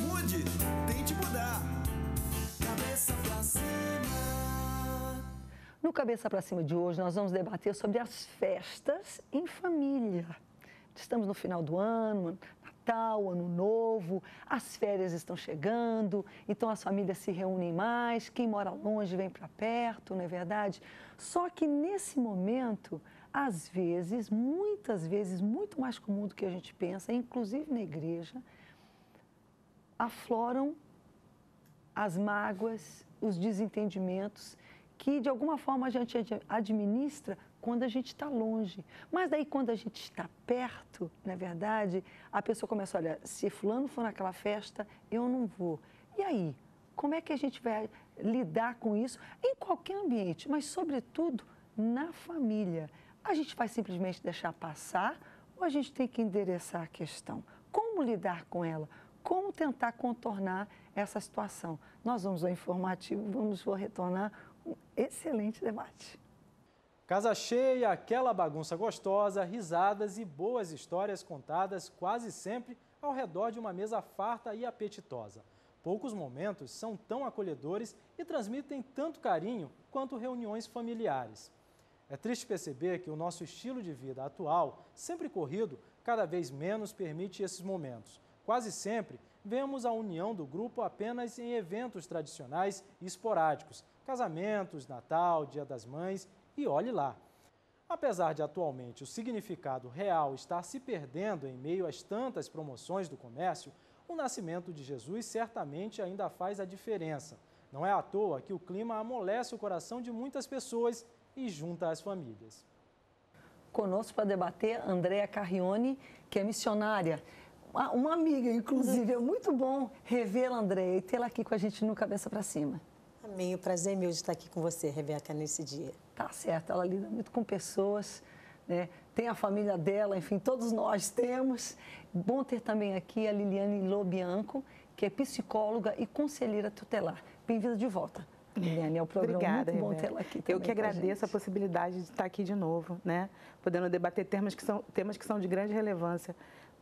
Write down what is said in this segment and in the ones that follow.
Mude, tente mudar. Cabeça pra cima. No Cabeça para Cima de hoje, nós vamos debater sobre as festas em família. Estamos no final do ano, Natal, Ano Novo, as férias estão chegando, então as famílias se reúnem mais, quem mora longe vem para perto, não é verdade? Só que nesse momento, às vezes, muitas vezes, muito mais comum do que a gente pensa, inclusive na igreja, afloram as mágoas, os desentendimentos que de alguma forma a gente administra quando a gente está longe. Mas daí quando a gente está perto, na é verdade, a pessoa começa, olha, se fulano for naquela festa, eu não vou. E aí, como é que a gente vai lidar com isso em qualquer ambiente, mas sobretudo na família? A gente vai simplesmente deixar passar ou a gente tem que endereçar a questão? Como lidar com ela? Como tentar contornar essa situação? Nós vamos ao informativo, vamos retornar um excelente debate. Casa cheia, aquela bagunça gostosa, risadas e boas histórias contadas quase sempre ao redor de uma mesa farta e apetitosa. Poucos momentos são tão acolhedores e transmitem tanto carinho quanto reuniões familiares. É triste perceber que o nosso estilo de vida atual, sempre corrido, cada vez menos permite esses momentos. Quase sempre vemos a união do grupo apenas em eventos tradicionais e esporádicos, casamentos, Natal, Dia das Mães e olhe lá. Apesar de atualmente o significado real estar se perdendo em meio às tantas promoções do comércio, o nascimento de Jesus certamente ainda faz a diferença. Não é à toa que o clima amolece o coração de muitas pessoas e junta as famílias. Conosco para debater Andréa Carrione, que é missionária. Uma amiga, inclusive. É muito bom revê-la, Andréa, e tê-la aqui com a gente no Cabeça para Cima. Amém. O prazer é meu de estar aqui com você, Rebeca, nesse dia. Tá certo, ela lida muito com pessoas, né? tem a família dela, enfim, todos nós temos. Bom ter também aqui a Liliane Lobianco, que é psicóloga e conselheira tutelar. Bem-vinda de volta. Liliane, é um programa Obrigada, muito bom tê-la aqui também Eu que agradeço a, a, possibilidade de estar aqui de novo, né? Podendo debater temas que são, temas que são de grande relevância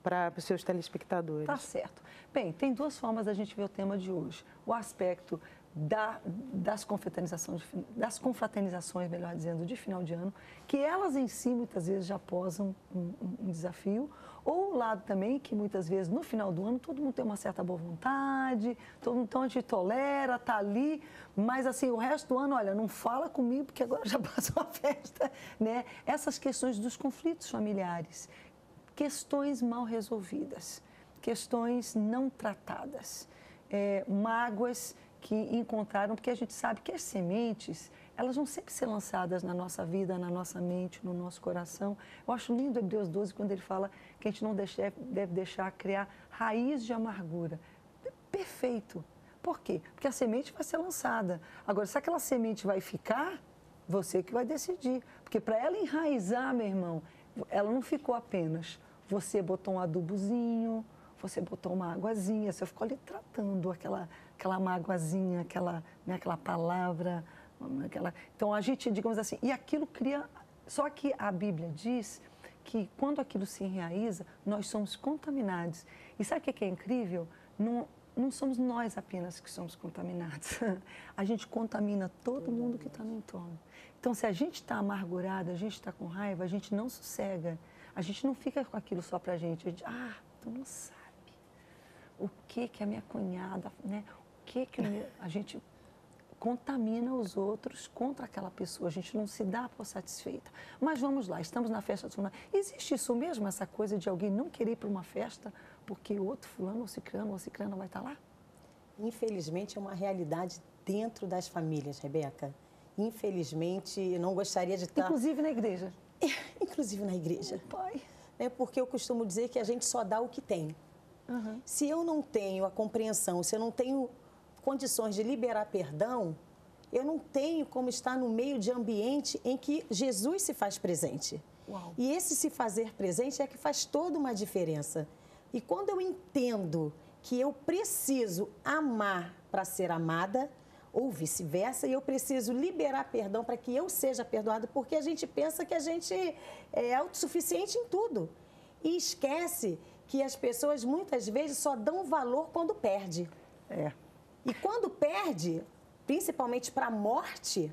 para os seus telespectadores. Tá certo. Bem, tem duas formas da gente ver o tema de hoje. O aspecto da, das, confraternizações, das confraternizações, melhor dizendo, de final de ano, que elas em si muitas vezes já posam um, um, desafio, ou o lado também que muitas vezes no final do ano todo mundo tem uma certa boa vontade, todo mundo então a gente tolera, tá ali, mas assim, o resto do ano, olha, não fala comigo porque agora já passou a festa, né? Essas questões dos conflitos familiares, questões mal resolvidas, questões não tratadas, é, mágoas que encontraram, porque a gente sabe que as sementes, elas vão sempre ser lançadas na nossa vida, na nossa mente, no nosso coração. Eu acho lindo Hebreus 12 quando ele fala que a gente não deve deixar criar raiz de amargura. Perfeito. Por quê? Porque a semente vai ser lançada. Agora, se aquela semente vai ficar, você que vai decidir. Porque para ela enraizar, meu irmão, ela não ficou apenas. Você botou um adubozinho, você botou uma águazinha, você ficou ali tratando aquela aquela mágoazinha, aquela, né, aquela palavra, aquela... Então, a gente, digamos assim, e aquilo cria... Só que a Bíblia diz que quando aquilo se enraiza, nós somos contaminados. E sabe o que é incrível? Não, não somos nós apenas que somos contaminados. A gente contamina todo mundo que está no entorno. Então, se a gente está amargurado, a gente está com raiva, a gente não sossega. A gente não fica com aquilo só para a gente. A gente, ah, tu não sabe o que que a minha cunhada, né? que, que a gente contamina os outros contra aquela pessoa, a gente não se dá por satisfeita. Mas vamos lá, estamos na festa do fulano. Existe isso mesmo, essa coisa de alguém não querer ir para uma festa porque o outro fulano ou ciclano ou ciclana vai estar lá? Infelizmente é uma realidade dentro das famílias, Rebeca. Infelizmente, eu não gostaria de estar... Inclusive na igreja. Inclusive na igreja. Oh, pai. É porque eu costumo dizer que a gente só dá o que tem. Uhum. Se eu não tenho a compreensão, se eu não tenho condições de liberar perdão, eu não tenho como estar no meio de ambiente em que Jesus se faz presente. Uau. E esse se fazer presente é que faz toda uma diferença. E quando eu entendo que eu preciso amar para ser amada, ou vice-versa, e eu preciso liberar perdão para que eu seja perdoada, porque a gente pensa que a gente é autossuficiente em tudo. E esquece que as pessoas muitas vezes só dão valor quando perde. É. E quando perde, principalmente para a morte,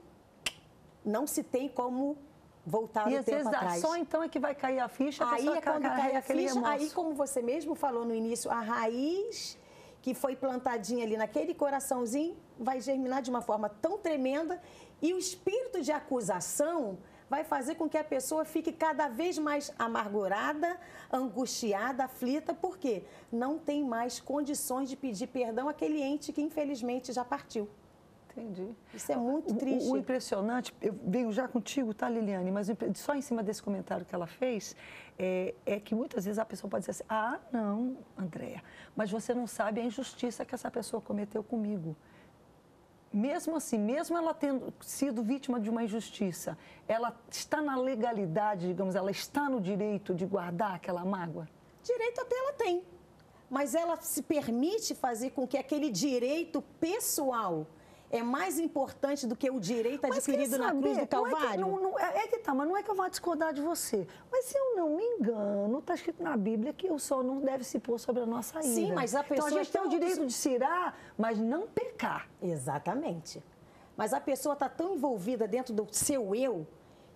não se tem como voltar E o às tempo vezes dá atrás. só então é que vai cair a ficha, a Aí pessoa é quando cai a ficha, aí remorso. como você mesmo falou no início, a raiz que foi plantadinha ali naquele coraçãozinho vai germinar de uma forma tão tremenda e o espírito de acusação vai fazer com que a pessoa fique cada vez mais amargurada, angustiada, aflita, porque não tem mais condições de pedir perdão àquele ente que infelizmente já partiu. Entendi. Isso é muito triste. O, o impressionante, eu venho já contigo, tá, Liliane? Mas só em cima desse comentário que ela fez, é, é que muitas vezes a pessoa pode dizer assim: ah, não, Andréa, mas você não sabe a injustiça que essa pessoa cometeu comigo. Mesmo assim, mesmo ela tendo sido vítima de uma injustiça, ela está na legalidade, digamos, ela está no direito de guardar aquela mágoa? Direito até ela tem. Mas ela se permite fazer com que aquele direito pessoal é mais importante do que o direito Mas adquirido na cruz do não é que- Calvário? não- não- É, é que tá, mas não é que eu vá discordar de você. Mas se eu não me engano, está escrito na Bíblia que o sol não deve se pôr sobre a nossa ira. Sim, mas a Então pessoa a gente tem o direito de se irar, mas não pecar. Exatamente. Mas a pessoa está tão envolvida dentro do seu eu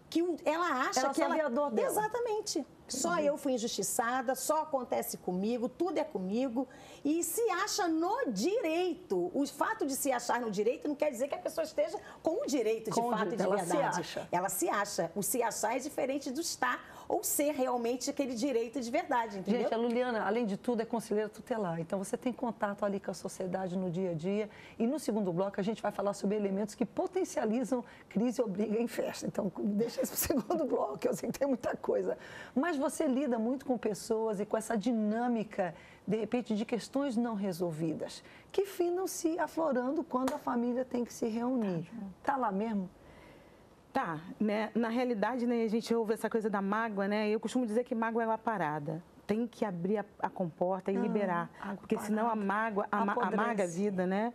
que ela acha Ela que ela... a dor dela. Exatamente. Só eu fui injustiçada, só acontece comigo, tudo é comigo. E se acha no direito. O fato de se achar no direito não quer dizer que a pessoa esteja com o direito, Com de fato, e de Ela se verdade. acha. Ela se acha. O se achar é diferente do estar ou ser realmente aquele direito de verdade, entendeu? Gente, a Luliana, além de tudo, é conselheira tutelar. Então, você tem contato ali com a sociedade no dia a dia. E no segundo bloco, a gente vai falar sobre elementos que potencializam crise, obriga em festa. Então, deixa isso para o segundo bloco, eu sei que tem muita coisa. Mas você lida muito com pessoas e com essa dinâmica, de repente, de questões não resolvidas, que finam se aflorando quando a família tem que se reunir. Tá lá mesmo? Tá, né? Na realidade, né, a gente ouve essa coisa da mágoa, né? Eu costumo dizer que mágoa é uma parada. Tem que abrir a, a comporta e liberar, água porque senão a parada. mágoa amarga a vida, né?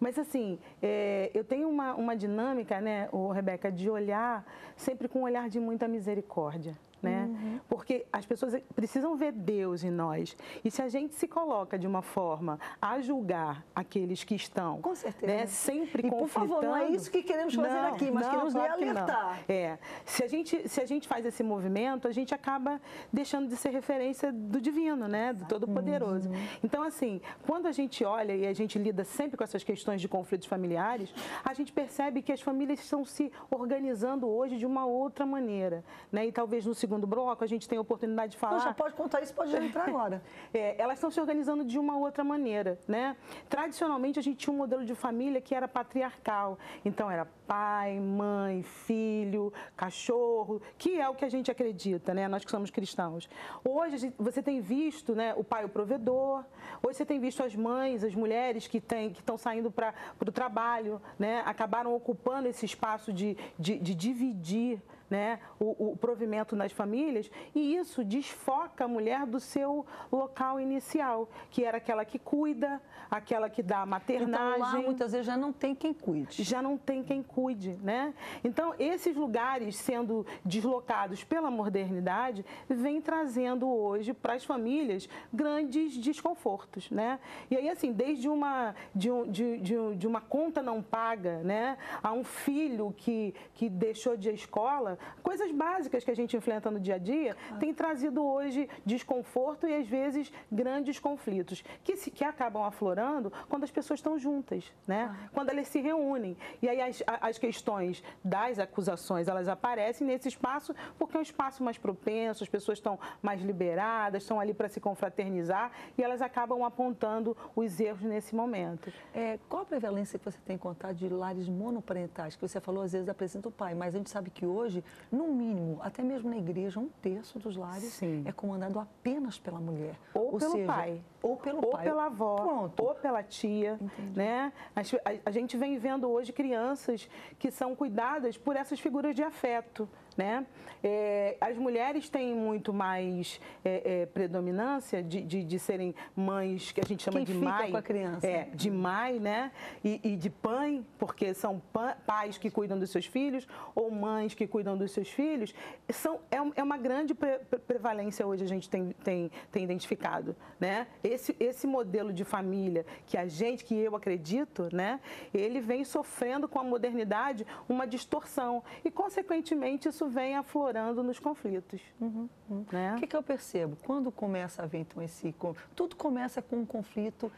Mas assim, é, eu tenho uma, uma dinâmica, né, ô, Rebeca, de olhar sempre com um olhar de muita misericórdia. Né? Uhum. Porque as pessoas precisam ver Deus em nós. E se a gente se coloca de uma forma a julgar aqueles que estão Com certeza. né, sempre E, por favor, não é isso que queremos fazer aqui, mas queremos lhe claro que não. alertar. É. Se a, gente, se a gente faz esse movimento, a gente acaba deixando de ser referência do divino, né? Do Todo-Poderoso. Uhum. Então, assim, quando a gente olha e a gente lida sempre com essas questões de conflitos familiares, a gente percebe que as famílias estão se organizando hoje de uma outra maneira. Né? E talvez no segundo bloco a gente tenha a oportunidade de falar. Então, já pode contar isso, pode entrar agora. É, elas estão se organizando de uma outra maneira, né? Tradicionalmente a gente tinha um modelo de família que era patriarcal, então era pai, mãe, filho, cachorro, que é o que a gente acredita, né? Nós que somos cristãos. Hoje você tem visto, né? O pai o provedor. Hoje você tem visto as mães, as mulheres que têm que estão saindo para o trabalho, né? Acabaram ocupando esse espaço de, de, de dividir né, o, o provimento nas famílias, e isso desfoca a mulher do seu local inicial, que era aquela que cuida, aquela que dá a maternagem. Então, lá, muitas vezes, já não tem quem cuide. Já não tem quem cuide, né? Então, esses lugares sendo deslocados pela modernidade, vem trazendo hoje para as famílias grandes desconfortos, né? E aí, assim, desde uma, de, um- de, de, de uma conta não paga, né? A um filho que, que deixou de ir à escola, coisas básicas que a gente enfrenta no dia a dia, tem trazido hoje desconforto e, às vezes, grandes conflitos, que, se, que acabam aflorando quando as pessoas estão juntas, né? Quando elas se reúnem. E aí as, as questões das acusações, elas aparecem nesse espaço porque é um espaço mais propenso, as pessoas estão mais liberadas, estão ali para se confraternizar e elas acabam apontando os erros nesse momento. É, qual a prevalência que você tem contato de lares monoparentais? Que você falou, às vezes, apresenta o pai, mas a gente sabe que hoje, no mínimo, até mesmo na igreja, um terço dos lares Sim. é comandado apenas pela mulher. Ou, pelo seja, pai. Ou pelo ou pai. pela avó, Pronto. ou pela tia, né? As- A, a gente vem vendo hoje crianças que são cuidadas por essas figuras de afeto, né? É, as mulheres têm muito mais é, é, predominância de, de, de serem mães que a gente chama Quem de fica mãe, com a criança. é, de mãe, né? E, e de pai, porque são pa- pais que cuidam dos seus filhos ou mães que cuidam dos seus filhos, são, é, é uma grande pre, prevalência hoje a gente tem, tem, tem identificado. Né? Esse, esse modelo de família que a gente, que eu acredito, né, ele vem sofrendo com a modernidade uma distorção. E, consequentemente, isso vem aflorando nos conflitos. Uhum, uhum. Né? O que, que eu percebo? Quando começa a haver então, esse. Tudo começa com um conflito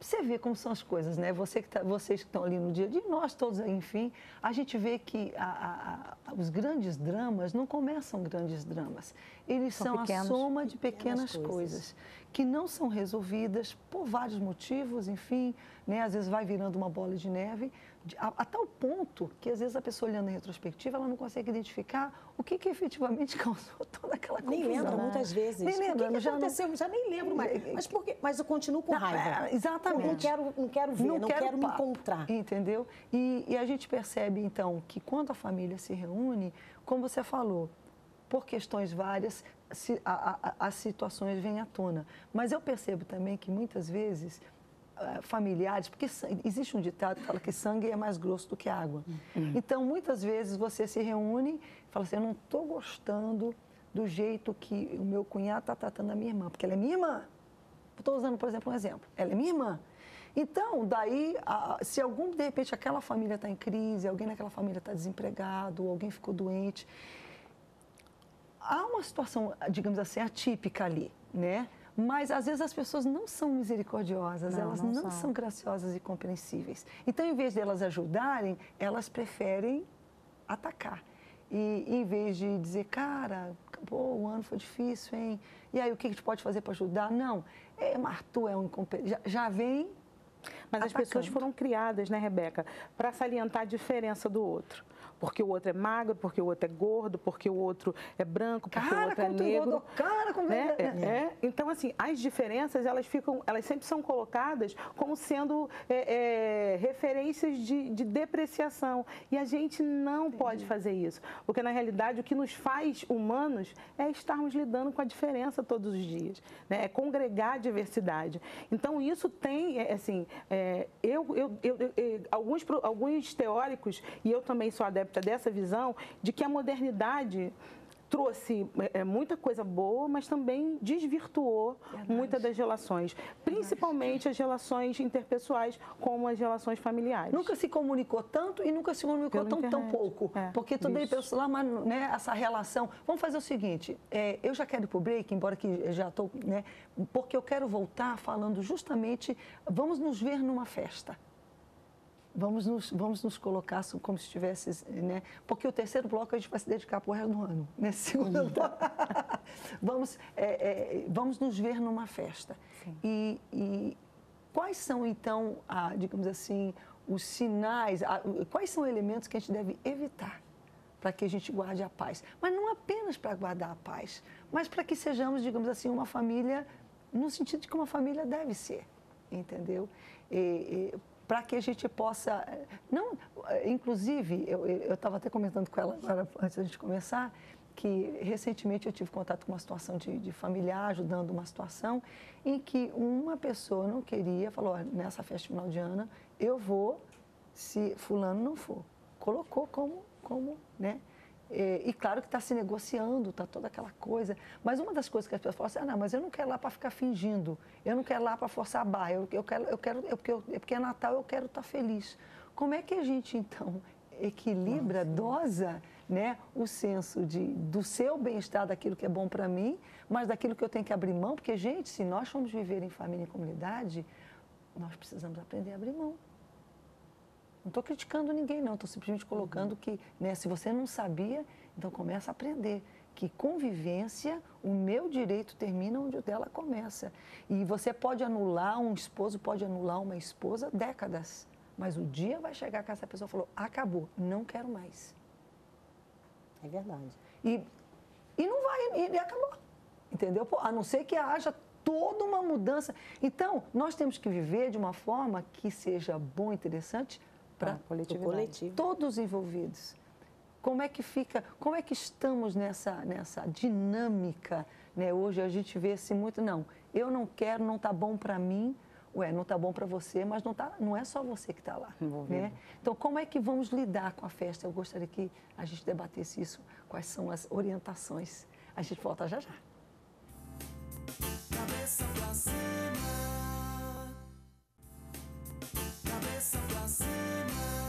você vê como são as coisas, né? Você que tá, vocês que estão ali no dia a dia, nós todos, enfim, a gente vê que a, a, os grandes dramas não começam grandes dramas. Eles são, são pequenos, a soma de pequenas, pequenas coisas. coisas. que não são resolvidas por vários motivos, enfim, né? Às vezes vai virando uma bola de neve, a, a, tal ponto que às vezes a pessoa olhando em retrospectiva, ela não consegue identificar o que, que efetivamente causou toda aquela confusão. Nem lembra muitas vezes. Nem lembra. O que, que já aconteceu? Não... Já nem lembro mais. Mas, por quê? mas eu continuo com não, raiva. É, exatamente. Não quero, não quero ver, não, não quero, quero me encontrar. Entendeu? E, e a gente percebe, então, que quando a família se reúne, como você falou, por questões várias, as situações vêm à tona. Mas eu percebo também que muitas vezes familiares, porque existe um ditado que fala que sangue é mais grosso do que água. Uhum. Então, muitas vezes você se reúne e fala assim: eu não estou gostando do jeito que o meu cunhado está tratando a minha irmã, porque ela é minha irmã. Estou usando, por exemplo, um exemplo. Ela é minha irmã. Então, daí, se algum, de repente, aquela família está em crise, alguém naquela família está desempregado, alguém ficou doente, há uma situação, digamos assim, atípica ali, né? Mas às vezes as pessoas não são misericordiosas, não, elas não, não são. são. graciosas e compreensíveis. Então, em vez de elas ajudarem, elas preferem atacar. E em vez de dizer, cara, acabou, o ano foi difícil, hein? E aí, o que a gente pode fazer para ajudar? Não, é, Martu é um incompetente. Já, já vem. Mas atacando. as pessoas foram criadas, né, Rebeca, para salientar a diferença do outro porque o outro é magro, porque o outro é gordo, porque o outro é branco, porque cara, o outro é negro. Cara, como né? é, é. Então, assim, as diferenças, elas ficam, elas sempre são colocadas como sendo é, é, referências de, de, depreciação. E a gente não Entendi. pode fazer isso. Porque, na realidade, o que nos faz humanos é estarmos lidando com a diferença todos os dias. Né? É congregar a diversidade. Então, isso tem, é, assim, é, eu, eu, eu, eu, alguns, alguns teóricos, e eu também sou adepto adepta dessa visão de que a modernidade trouxe é, muita coisa boa, mas também desvirtuou muitas das relações, principalmente Verdade. as relações interpessoais, como as relações familiares. Nunca se comunicou tanto e nunca se comunicou tão, tão pouco, é, porque tudo aí lá, mas né, essa relação. Vamos fazer o seguinte: é, eu já quero ir para o break, embora que já estou, né, porque eu quero voltar falando justamente, vamos nos ver numa festa vamos nos, vamos nos colocar como se estivesse, né? Porque o terceiro bloco a gente vai se dedicar para o resto do ano. Nesse né? segundo bloco, vamos, é, é, vamos nos ver numa festa. E, e, quais são, então, a, digamos assim, os sinais, a, quais são elementos que a gente deve evitar para que a gente guarde a paz? Mas não apenas para guardar a paz, mas para que sejamos, digamos assim, uma família no sentido de que uma família deve ser, entendeu? E, e, para que a gente possa. Não, inclusive, eu estava até comentando com ela agora, antes da gente começar, que recentemente eu tive contato com uma situação de, de familiar, ajudando uma situação, em que uma pessoa não queria, falou: nessa festa final de ano, eu vou se Fulano não for. Colocou como, como né? É, e claro que está se negociando, está toda aquela coisa. Mas uma das coisas que as pessoas falam assim, ah, não, mas eu não quero lá para ficar fingindo, eu não quero lá para forçar a barra, eu, eu quero, eu quero eu, porque, eu, é porque é Natal, eu quero estar tá feliz. Como é que a gente, então, equilibra, dosa né, o senso de, do seu bem-estar, daquilo que é bom para mim, mas daquilo que eu tenho que abrir mão? Porque, gente, se nós formos viver em família e comunidade, nós precisamos aprender a abrir mão. Não estou criticando ninguém, não. Estou simplesmente colocando que, né, se você não sabia, então começa a aprender que convivência, o meu direito termina onde o dela começa. E você pode anular, um esposo pode anular uma esposa décadas, mas o dia vai chegar que essa pessoa falou, acabou, não quero mais. É verdade. E, e não vai, e, e acabou. Entendeu? Pô, a não ser que haja toda uma mudança. Então, nós temos que viver de uma forma que seja bom, interessante para coletivo. todos envolvidos. Como é que fica, como é que estamos nessa, nessa dinâmica? Né? Hoje a gente vê assim muito, não, eu não quero, não está bom para mim, ué, não está bom para você, mas não, tá, não é só você que está lá. Envolvido. Né? Então, como é que vamos lidar com a festa? Eu gostaria que a gente debatesse isso, quais são as orientações. A gente volta já já. Cabeça pra cima. Cabeça pra cima.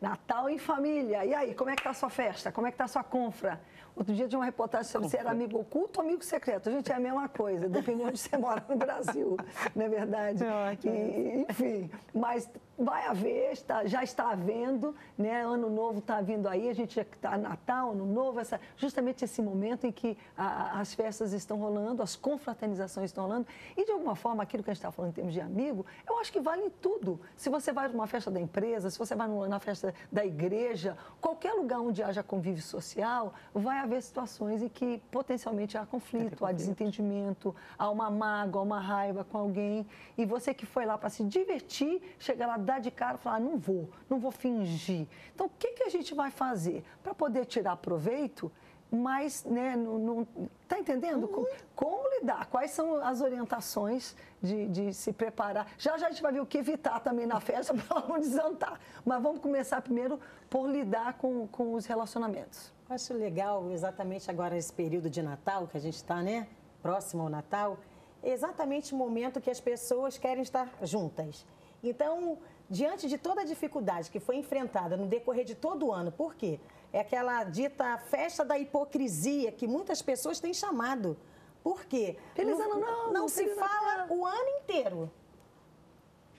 Natal em família. E aí, como é que tá a sua festa? Como é que tá a sua confra? Outro dia tinha uma reportagem sobre se era amigo oculto ou amigo secreto. Gente, é a mesma coisa, depende de onde você mora no Brasil, não é verdade? É. E, enfim, mas vai haver, está, já está havendo, né? Ano novo está vindo aí, a gente está Natal, Ano Novo, essa, justamente esse momento em que a- as festas estão rolando, as confraternizações estão rolando. E, de alguma forma, aquilo que a gente está falando em termos de amigo, eu acho que vale em tudo. Se você vai numa festa da empresa, se você vai numa- na festa da igreja, qualquer lugar onde haja convívio social, vai haver situações em que potencialmente há conflito, há desentendimento, há uma mágoa, uma raiva com alguém. E você que foi lá para se divertir, chega lá, dá de cara e fala, ah, não vou, não vou fingir. Então, o que, que a gente vai fazer para poder tirar proveito? Mas, né, não, não, tá entendendo? Uhum. Co- Como, lidar? Quais são as orientações de, de se preparar? Já já a gente vai ver o que evitar também na festa para não desantar. Mas vamos começar primeiro por lidar com, com os relacionamentos. Eu acho legal exatamente agora esse período de Natal que a gente está, né? Próximo ao Natal. Exatamente o momento que as pessoas querem estar juntas. Então, diante de toda a dificuldade que foi enfrentada no decorrer de todo o ano, por quê? É aquela dita festa da hipocrisia que muitas pessoas têm chamado. Por quê? Feliz não, ano novo, não se fala o ano inteiro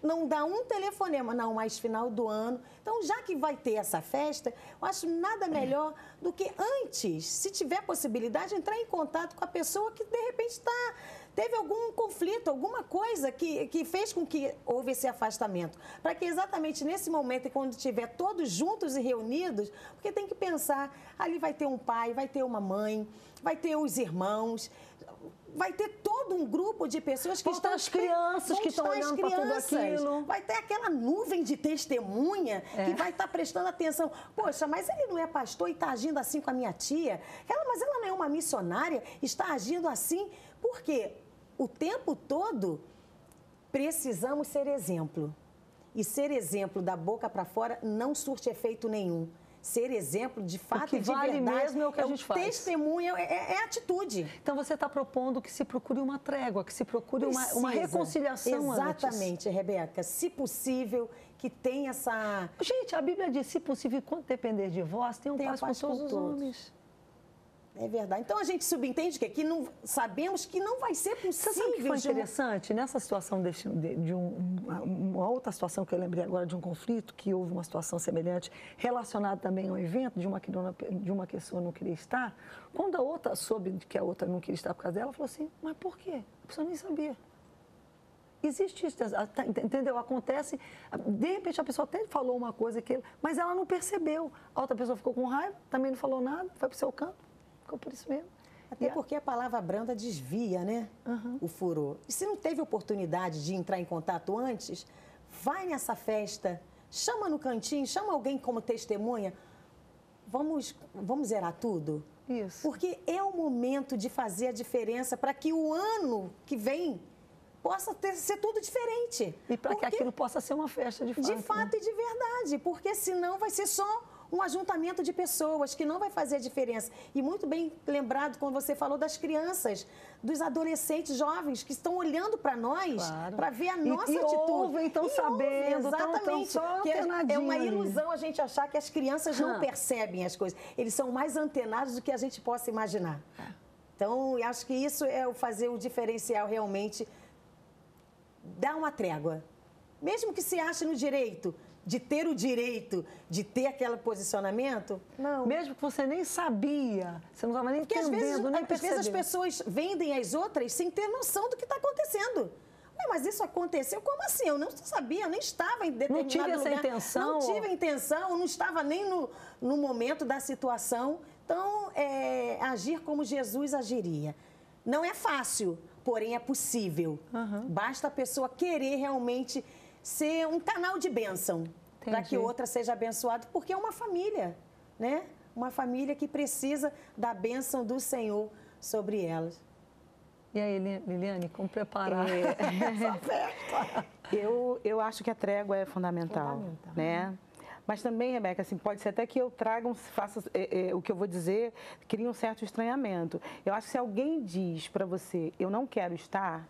não dá um telefonema, não, mais final do ano. Então, já que vai ter essa festa, eu acho nada melhor do que antes, se tiver possibilidade, entrar em contato com a pessoa que de repente está. Teve algum conflito, alguma coisa que, que fez com que houve esse afastamento. Para que exatamente nesse momento, e quando estiver todos juntos e reunidos, porque tem que pensar, ali vai ter um pai, vai ter uma mãe, vai ter os irmãos, vai ter todo um grupo de pessoas que estão as crianças que estão olhando pra tudo aquilo. Vai ter aquela nuvem de testemunha É. que vai estar prestando atenção. Poxa, mas ele não é pastor e está agindo assim com a minha tia? Ela, mas ela não é uma missionária, está agindo assim. Por quê? O tempo todo precisamos ser exemplo. E ser exemplo da boca para fora não surte efeito nenhum. Ser exemplo de fato e de vale verdade mesmo é o que a gente faz. Testemunha é, é- é atitude. Então você está propondo que se procure uma trégua, que se procure uma, uma reconciliação antes. Exatamente, Rebeca. Se possível, que tenha essa. Gente, a Bíblia diz, se possível, quanto depender de vós, tenham Tenham paz, paz com todos os homens. É verdade. Então a gente subentende que aqui não sabemos que não vai ser Você possível. sabe o que foi interessante? Nessa situação de, de um- uma, outra situação que eu lembrei agora de um conflito, que houve uma situação semelhante, relacionada também ao evento, de uma, que não- de uma pessoa não queria estar, quando a outra soube que a outra não queria estar por causa dela, ela falou assim, mas por quê? A pessoa nem sabia. Existe isso, tá, entendeu? Acontece, de repente a pessoa até falou uma coisa, que, mas ela não percebeu. A outra pessoa ficou com raiva, também não falou nada, foi para o seu canto, ficou por isso mesmo. Até E porque a palavra branda desvia, né? O furor. E se não teve oportunidade de entrar em contato antes, vai nessa festa, chama no cantinho, chama alguém como testemunha. Vamos, vamos zerar tudo? Isso. Porque é o momento de fazer a diferença para que o ano que vem possa ter- ser tudo diferente. E para que aquilo possa ser uma festa de fato. de né? fato e de verdade, porque senão vai ser só um ajuntamento de pessoas que não vai fazer a diferença. E muito bem lembrado quando você falou das crianças, dos adolescentes jovens que estão olhando para nós Claro. para ver a E- nossa e atitude. ouvem, tão E sabendo, tão- tão exatamente. só que é- é uma ilusão a gente achar que as crianças não Hã. percebem as coisas. Eles são mais antenados do que a gente possa imaginar. É. Então, acho que isso é o fazer o diferencial realmente dá uma trégua. Mesmo que se ache no direito de ter o direito de ter aquele posicionamento, não. Mesmo que você nem sabia, você não estava nem Porque às entendendo, vezes, nem às vezes as percebendo. pessoas vendem as outras sem ter noção do que está acontecendo. Ué, mas isso aconteceu? Como assim? Eu não sabia, eu nem estava em determinado tive essa lugar. intenção, Não tive a intenção, eu não estava nem no, no momento da situação. Então, é, agir como Jesus agiria. Não é fácil, porém é possível. Basta a pessoa querer realmente ser um canal de bênção para que outra seja abençoada, porque é uma família, né? Uma família que precisa da bênção do Senhor sobre elas. E aí, Li- Liliane, como preparar É. Eu, eu acho que a trégua é fundamental, Fundamental. né? Mas também, Rebeca, assim, pode ser até que eu traga, um, faça é, é, o que eu vou dizer, crie um certo estranhamento. Eu acho que se alguém diz para você, eu não quero estar,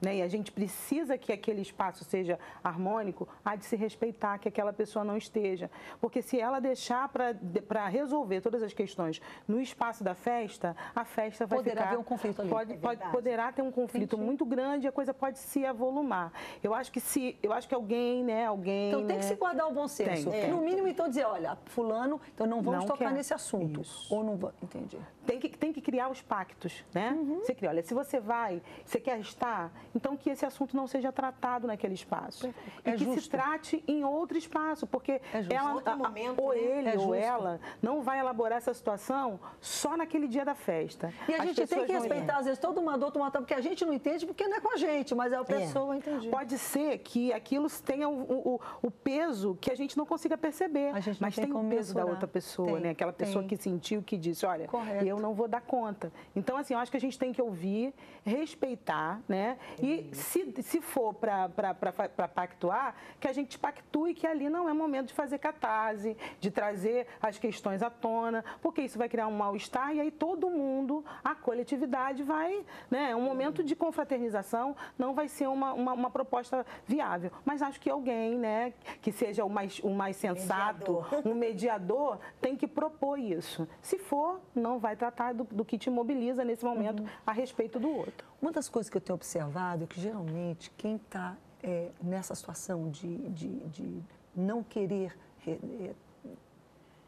né, e a gente precisa que aquele espaço seja harmônico, há de se respeitar que aquela pessoa não esteja. Porque se ela deixar para resolver todas as questões no espaço da festa, a festa vai Poderá ficar... haver um conflito ali. Pode, É pode, poderá ter um conflito muito grande e a coisa pode se avolumar. Eu acho que se, eu acho que alguém, né, alguém, Então tem né, que se guardar o bom senso. Tem, tem. No mínimo, então, dizer, olha, fulano, então não vamos Não tocar quer. nesse assunto. Isso. Ou não vamos. Entendi. Tem que, tem que criar os pactos, né? Uhum. Você cria, olha, se você vai, você quer estar, então que esse assunto não seja tratado naquele espaço. É e que justo. se trate em outro espaço, porque É ela, a- momento, ou né? ele É ou ela não vai elaborar essa situação só naquele dia da festa. E a As gente tem que respeitar, às vezes, todo uma dor, uma porque a gente não entende, porque não é com a gente, mas é a pessoa, entendi. Pode ser que aquilo tenha o, o- o peso que a gente não consiga perceber, A gente não mas tem tem, o peso da mensurar. outra pessoa, Tem, né? Aquela pessoa tem. que sentiu, que disse, olha, Correto. eu não vou dar conta. Então, assim, eu acho que a gente tem que ouvir, respeitar, né? E se, se for para pactuar, que a gente pactue que ali não é momento de fazer catarse, de trazer as questões à tona, porque isso vai criar um mal-estar e aí todo mundo, a coletividade vai, né? Um momento de confraternização não vai ser uma, uma, uma proposta viável. Mas acho que alguém, né, que seja o mais, o mais sensato, um mediador, tem que propor isso. Se for, não vai tratar do, do que te mobiliza nesse momento a respeito do outro. Uma das coisas que eu tenho observado é que, geralmente, quem está nessa situação de, de, de não querer eh,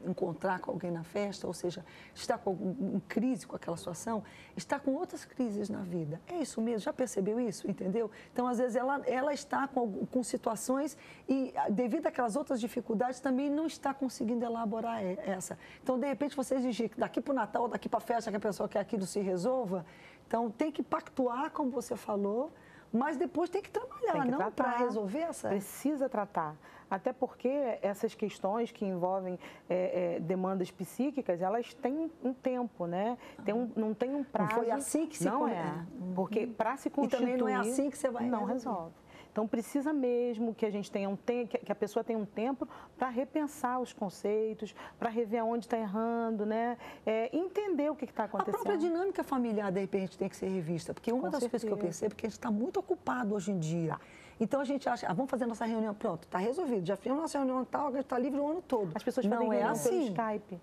encontrar com alguém na festa, ou seja, está com em crise com aquela situação, está com outras crises na vida. É isso mesmo, já percebeu isso, entendeu? Então, às vezes, ela, ela está com, com situações e, ah, devido àquelas outras dificuldades, também não está conseguindo elaborar essa. Então, de repente, você exigir que daqui para o Natal, daqui para a festa, que a pessoa quer aquilo se resolva, então tem que pactuar, como você falou, mas depois tem que trabalhar, Tem que não para resolver essa... Precisa tratar. Até porque essas questões que envolvem é, é, demandas psíquicas, elas têm um tempo, né? Tem um, não tem um prazo. foi assim que se Não con- é. é. Porque para se E constituir... também não é assim que você vai Não resolve. Então precisa mesmo que a gente tenha um tempo, que a pessoa tenha um tempo para repensar os conceitos, para rever aonde está errando, né? É, entender o que está A acontecendo. própria dinâmica familiar, de repente, tem que ser revista. Porque uma Com das coisas que eu certeza. percebo é que a gente está muito ocupado hoje em dia. Então a gente acha, ah, vamos fazer nossa reunião, pronto, está resolvido. Já fizemos nossa reunião tal, a gente está livre o ano todo. As pessoas não fazem é reunião pelo assim. Skype,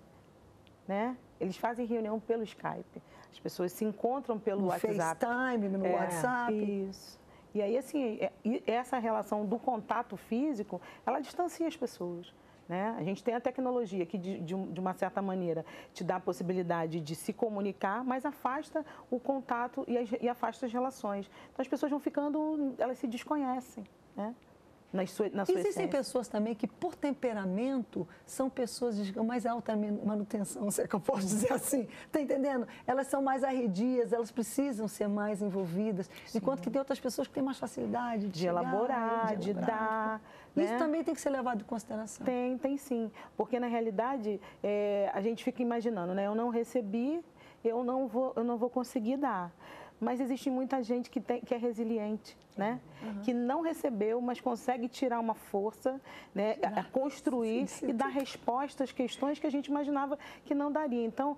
né? Eles fazem reunião pelo Skype. As pessoas se encontram pelo No WhatsApp. FaceTime, no É, WhatsApp. Isso. E aí, assim, é- essa relação do contato físico, ela distancia as pessoas. Né? A gente tem a tecnologia que, de, de uma certa maneira, te dá a possibilidade de se comunicar, mas afasta o contato e, as- e afasta as relações. Então, as pessoas vão ficando, elas se desconhecem, né? Sua, na sua Existem essência. pessoas também que, por temperamento, são pessoas de mais alta manutenção, se é que eu posso dizer assim. Está entendendo? Elas são mais arredias, elas precisam ser mais envolvidas. Enquanto que tem outras pessoas que têm mais facilidade de, De chegar, elaborar, de dar, Isso né? também tem que ser levado em consideração. Tem, tem sim. Porque na realidade é, a gente fica imaginando, né? Eu não recebi, eu não vou, eu não vou conseguir dar. Mas existe muita gente que, tem, que é resiliente, né? Que não recebeu, mas consegue tirar uma força, né? A construir Sim, sim. e dar resposta às questões que a gente imaginava que não daria. Então,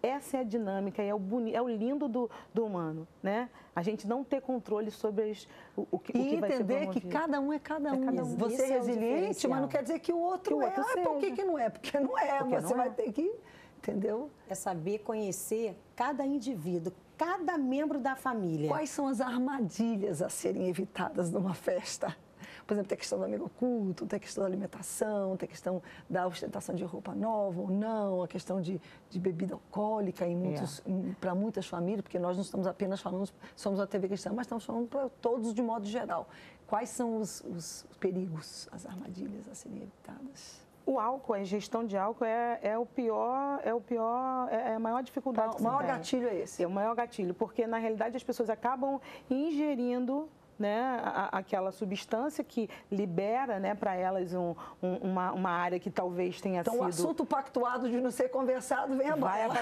essa é a dinâmica, é o, boni, é o lindo do, do humano, né? A gente não ter controle sobre as, o, o que, o E que vai ser entender que cada um é cada um. cada um. Você Isso é é o resiliente, mas diferencial. não quer dizer que o outro, Que o outro é. Ah, por que, que não é? Porque não é. Porque Você não vai é. ter que. Entendeu? É saber conhecer cada indivíduo, cada membro da família. Quais são as armadilhas a serem evitadas numa festa? Por exemplo, tem a questão do amigo oculto, tem a questão da alimentação, tem a questão da ostentação de roupa nova ou não, a questão de, de bebida alcoólica muitos, para muitas famílias, porque nós não estamos apenas falando, somos a TV cristã, mas estamos falando para todos de modo geral. Quais são os, os perigos, as armadilhas a serem evitadas? O álcool, a ingestão de álcool é, é o pior, é o pior, é é a maior dificuldade. Que o maior gatilho é esse? É o maior gatilho, porque na realidade as pessoas acabam ingerindo né, a- a- aquela substância que libera né, para elas um- um- uma, uma área que talvez tenha Então, sido o assunto pactuado de não ser conversado vem à vai baila.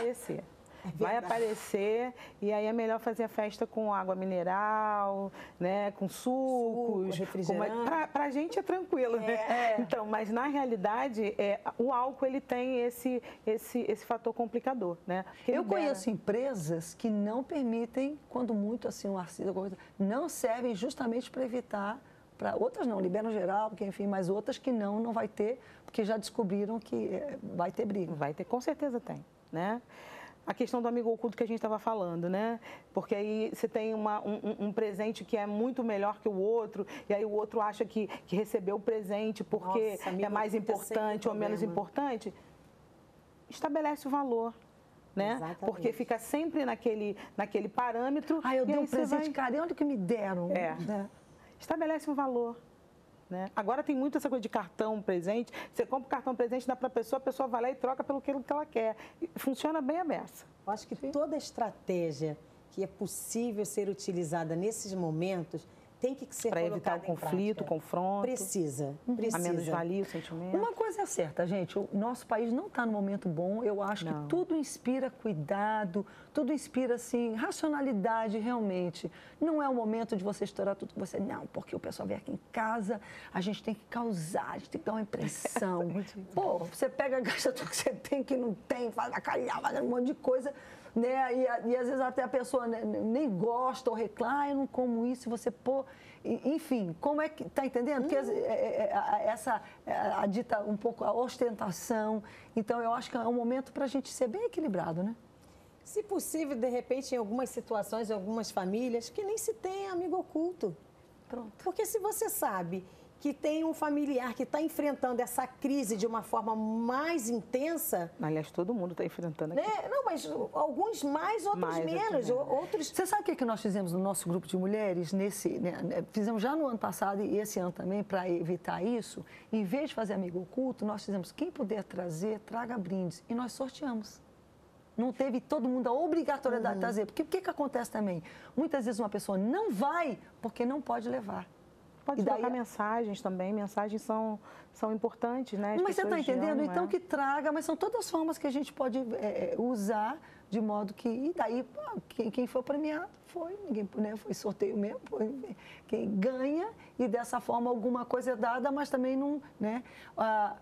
Aparecer. vai aparecer e aí é melhor fazer a festa com água mineral, né, com sucos, refrigerante. Para a gente é tranquilo, né? Então, mas na realidade, é, o álcool ele tem esse, esse, esse fator complicador, né? Que Eu libera- conheço empresas que não permitem, quando muito assim, um coisa, não servem justamente para evitar, para outras não, liberam geral, porque enfim, mas outras que não, não vai ter, porque já descobriram que eh, vai ter briga. Vai ter, com certeza tem, né? A questão do amigo oculto que a gente estava falando, né? Porque aí você tem uma- um, um- presente que é muito melhor que o outro, e aí o outro acha que, que recebeu o presente porque Nossa, é mais importante ou menos importante. Estabelece o valor. Né? Exatamente. Porque fica sempre naquele, naquele parâmetro. Ah, eu dei um presente, vai- cara, e olha o que me deram. É. né? estabelece um valor. Né? Agora tem muito essa coisa de cartão presente. Você compra o cartão presente, dá para a pessoa, a pessoa vai lá e troca pelo que ela quer. Funciona bem a beça. Eu acho que toda estratégia que é possível ser utilizada nesses momentos tem que ser Para evitar o conflito, o confronto, Precisa, a precisa. menos valia o sentimento. Uma coisa é certa, gente, o nosso país não está no momento bom. Eu acho Não. que tudo inspira cuidado, tudo inspira, assim, racionalidade, realmente. Não é o momento de você estourar tudo que você... Não, porque o pessoal vem aqui em casa, a gente tem que causar, a gente tem que dar uma impressão. Pô, você pega, gasta tudo que você tem, que não tem, faz bacalhau, faz um monte de coisa, né? E, e às vezes até a pessoa né, nem gosta ou reclama, "Ah, eu não como isso, você, pô... Enfim, como é que... Tá entendendo? Porque é, é, é, a- essa, é, a dita um pouco a ostentação. Então, eu acho que é um momento para a gente ser bem equilibrado, né? Se possível, de repente, em algumas situações, em algumas famílias, que nem se tem amigo oculto. Pronto. Porque se você sabe que tem um familiar que está enfrentando essa crise de uma forma mais intensa, Aliás, todo mundo está enfrentando aqui. né? Não, mas alguns mais, outros Mais, menos. Outros Você sabe o que, que nós fizemos no nosso grupo de mulheres? Nesse, né, né, fizemos já no ano passado e esse ano também, para evitar isso. Em vez de fazer amigo oculto, nós fizemos quem puder trazer, traga brindes. E nós sorteamos. Não teve todo mundo a obrigatoriedade de trazer. Porque o que, que acontece também? Muitas vezes uma pessoa não vai porque não pode levar. Pode E daí- trocar mensagens também. Mensagens são, são importantes, né? As Mas você está entendendo? amam, então é. que traga, mas são todas as formas que a gente pode é, é, usar de modo que. E daí, pô, quem, quem for premiado foi, ninguém né, foi sorteio mesmo, foi quem ganha, e dessa forma alguma coisa é dada, mas também não. Né, a-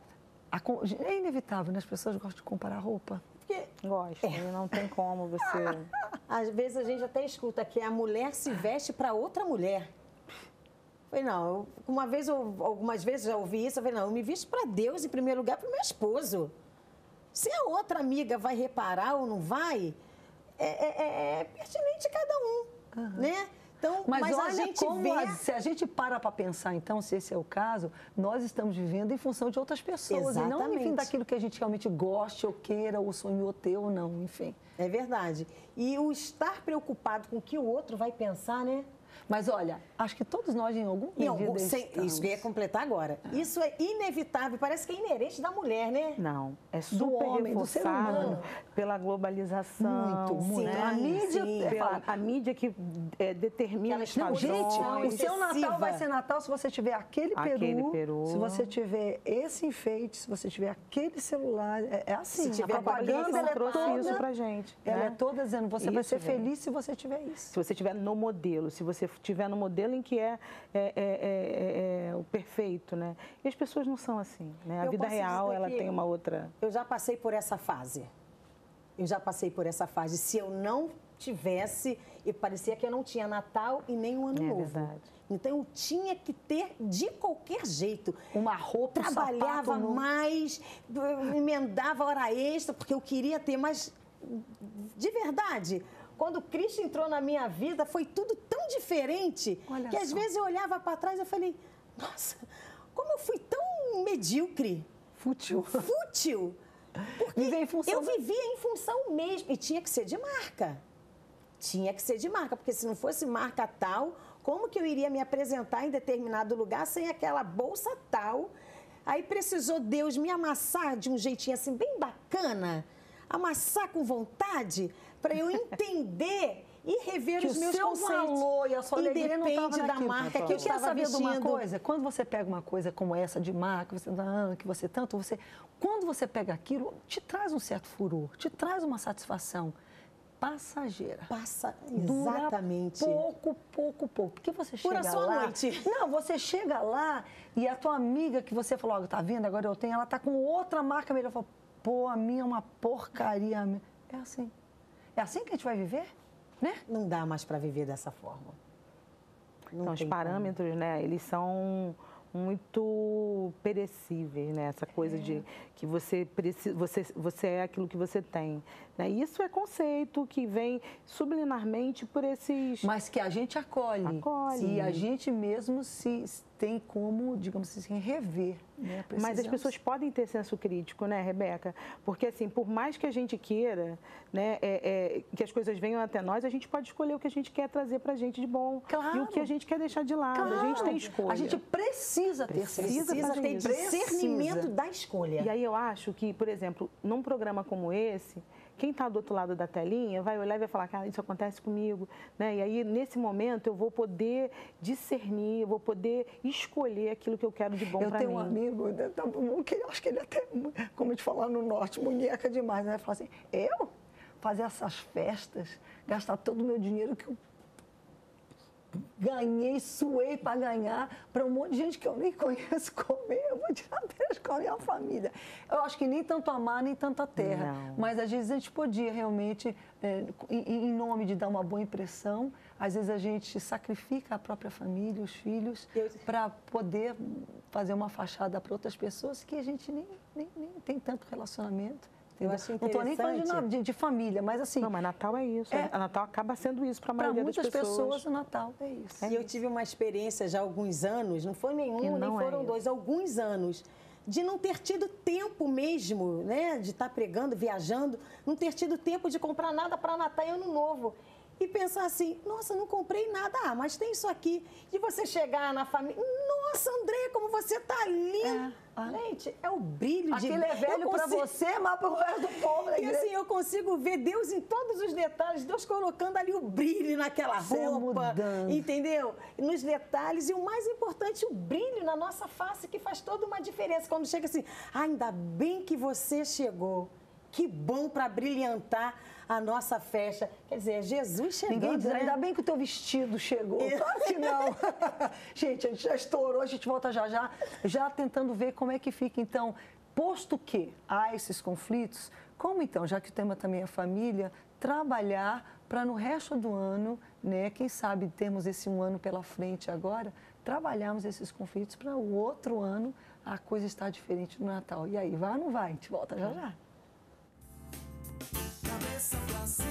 a é inevitável, né? As pessoas gostam de comparar roupa. porque Gosto. E não tem como você... às vezes a gente até escuta que a mulher se veste para outra mulher. Falei, não, uma vez, eu, algumas vezes já ouvi isso, eu falei, não, eu me visto para Deus em primeiro lugar, para o meu esposo. Se a outra amiga vai reparar ou não vai, é, é- é- é pertinente cada um, né? Então, Mas, mas, olha a gente como, vê... a- se a gente para para pensar, então, se esse é o caso, nós estamos vivendo em função de outras pessoas. E não, enfim, Exatamente. daquilo que a gente realmente goste ou queira, ou sonhou ter ou não, enfim. É verdade. E o estar preocupado com o que o outro vai pensar, né? Mas olha, acho que todos nós, em algum Em medida, algum- sem- estamos. isso que ia completar agora. Isso é inevitável, parece que é inerente da mulher, né? Não, é super homem, do ser humano. pela globalização. Muito, muito. né? a mídia sim. é, Pela, a mídia que é, determina os Não, padrões. Gente, o seu Natal vai ser Natal se você tiver aquele peru, Aquele peru. se você tiver esse enfeite, se você tiver aquele celular. É, é assim, Se tiver a propaganda ela é trouxe toda, isso pra gente. Ela né? é toda dizendo, você vai Isso, ser gente. feliz se você tiver isso. Se você estiver no modelo, se você estiver no modelo em que é, é- é- é- é o perfeito, né? E as pessoas não são assim, né? A Eu vida real, ela tem uma outra... Eu já passei por essa fase. Eu já passei por essa fase. Se eu não tivesse, e parecia que eu não tinha Natal e nem o Ano É Novo. verdade. Então eu tinha que ter de qualquer jeito. Uma roupa, um Trabalhava novo. mais, emendava hora extra, porque eu queria ter, mas de verdade, quando Cristo entrou na minha vida, foi tudo tão diferente Olha que às só. vezes eu olhava para trás e falei, nossa, como eu fui tão medíocre, Fútil. fútil. Porque Viver em função eu vivia em função mesmo, e tinha que ser de marca. Tinha que ser de marca, porque se não fosse marca tal, como que eu iria me apresentar em determinado lugar sem aquela bolsa tal? Aí precisou Deus me amassar de um jeitinho assim bem bacana, amassar com vontade, para eu entender e rever Que os o meus seu conceitos. valor e a sua alegria não Independe estava da naquilo. marca que eu E quer estava saber de uma vestindo. coisa? Quando você pega uma coisa como essa de marca, você ah, que você tanto você, quando você pega aquilo, te traz um certo furor, te traz uma satisfação. passageira. Passa Dura exatamente. pouco, pouco, pouco. Porque você chega a sua lá... noite. Não, você chega lá e a tua amiga que você falou, ó, tá vendo, agora eu tenho, ela tá com outra marca melhor. Fala, pô, a minha é uma porcaria. É assim. É assim que a gente vai viver, né? Não dá mais para viver dessa forma. Não Então, os tem como. parâmetros, né, eles são muito perecíveis, né? Essa coisa de que você, precisa, você, você é aquilo que você tem. Né? Isso é conceito que vem subliminarmente por esses... Mas que a gente acolhe. Acolhe. E a gente mesmo se tem como, digamos assim, rever. Né? Mas as pessoas podem ter senso crítico, né, Rebeca? Porque, assim, por mais que a gente queira né, é- é, que as coisas venham até nós, a gente pode escolher o que a gente quer trazer pra gente de bom. Claro. E o que a gente quer deixar de lado. A gente tem escolha. A gente precisa ter Precisa senso. Precisa ter discernimento da escolha. E aí eu acho que, por exemplo, num programa como esse, quem está do outro lado da telinha vai olhar e vai falar, cara, isso acontece comigo. Né? E aí, nesse momento, eu vou poder discernir, eu vou poder escolher aquilo que eu quero de bom Eu para tenho mim. um amigo, né, tá que eu acho que ele até, como a gente fala no norte, munheca demais, né? Ele fala assim, eu fazer essas festas, gastar todo o meu dinheiro que eu ganhei, suei para ganhar, para um monte de gente que eu nem conheço comer, eu vou tirar férias com a minha família. Eu acho que nem tanto amar, nem tanta terra. Não. Mas às vezes a gente podia realmente, é, em, em nome de dar uma boa impressão, às vezes a gente sacrifica a própria família, os filhos, para poder fazer uma fachada para outras pessoas que a gente nem, nem, nem tem tanto relacionamento. Eu acho Não estou nem falando de, de, de família, mas assim, Não, mas Natal é isso. É. A Natal acaba sendo isso para a para maioria das muitas pessoas. pessoas o Natal é isso. E eu tive uma experiência já há alguns anos, não foi nenhum, nem é foram isso. dois, alguns anos, de não ter tido tempo mesmo, né, de estar pregando, viajando, não ter tido tempo de comprar nada para Natal e Ano Novo. E pensar assim, nossa, não comprei nada, ah, mas tem isso aqui. E você chegar na família, nossa, André, como você tá lindo. É, ah. Gente, é o brilho de Aquele é velho para consigo- você, mas para o resto do povo da E assim, eu consigo ver Deus em todos os detalhes, Deus colocando ali o brilho naquela é roupa, mudando. entendeu? Nos detalhes. E o mais importante, o brilho na nossa face, que faz toda uma diferença. Quando chega assim, "Ah, ainda bem que você chegou. Que bom para brilhantar a nossa festa. Quer dizer, é Jesus chegando, Ninguém diz, né? ainda bem que o teu vestido chegou. Claro que não. gente, a gente já estourou, a gente volta já já, já tentando ver como é que fica. Então, posto que há esses conflitos, como então, já que o tema também é família, trabalhar para no resto do ano, né, quem sabe temos esse um ano pela frente agora, trabalharmos esses conflitos para o outro ano a coisa estar diferente no Natal. E aí, vai ou não vai? A gente volta já já. Cabeça pra cima.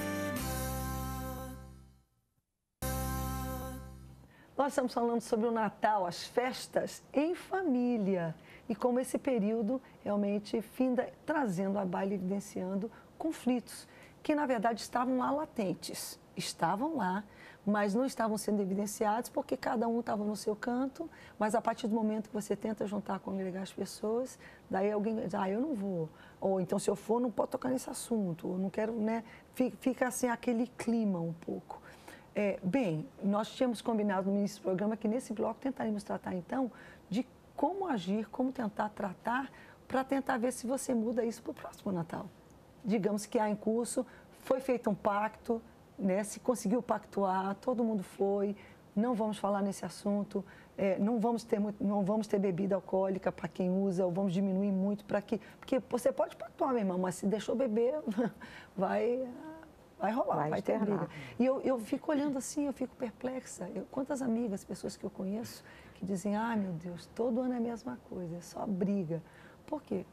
Nós estamos falando sobre o Natal, as festas em família e como esse período realmente finda trazendo à baila, evidenciando conflitos que na verdade estavam lá latentes, estavam lá, mas não estavam sendo evidenciados porque cada um estava no seu canto, mas a partir do momento que você tenta juntar, congregar as pessoas, daí alguém diz, ah, eu não vou, ou então se eu for não pode tocar nesse assunto, ou não quero, né, Fi- fica assim aquele clima um pouco. É, bem, nós tínhamos combinado no início do programa que nesse bloco tentaríamos tratar então de como agir, como tentar tratar, para tentar ver se você muda isso para o próximo Natal. Digamos que há em curso, foi feito um pacto, né, se conseguiu pactuar, todo mundo foi, não vamos falar nesse assunto, é, não, vamos ter, não vamos ter bebida alcoólica para quem usa, ou vamos diminuir muito para que. Porque você pode pactuar, meu irmão, mas se deixou beber, vai, vai rolar, vai, Vai ter briga. E eu, eu fico olhando assim, eu fico perplexa. Eu- quantas amigas, pessoas que eu conheço, que dizem, ah, meu Deus, todo ano é a mesma coisa, é só briga. Por quê?